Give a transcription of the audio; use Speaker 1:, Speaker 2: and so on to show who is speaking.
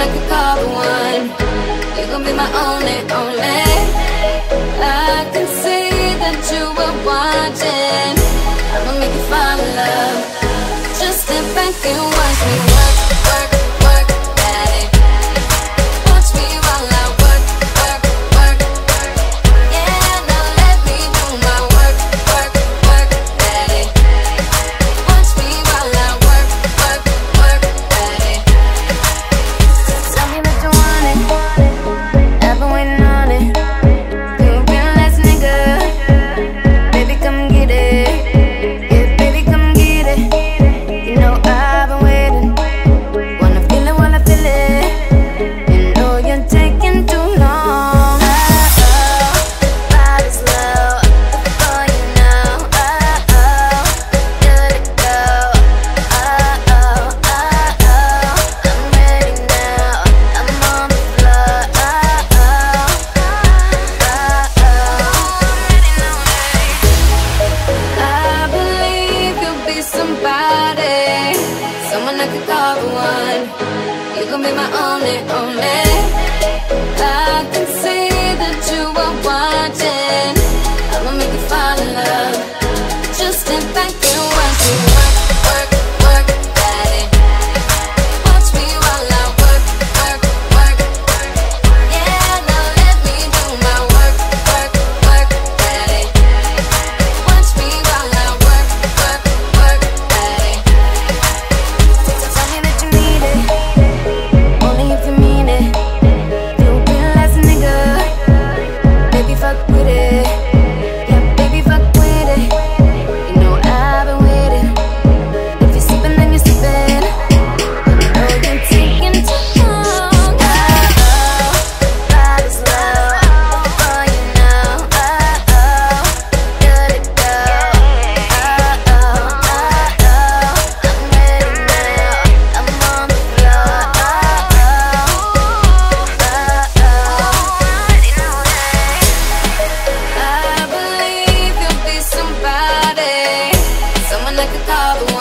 Speaker 1: I like call the one. You gon' be my only, only. the one. You can be my only, only. I can see that you are one. stop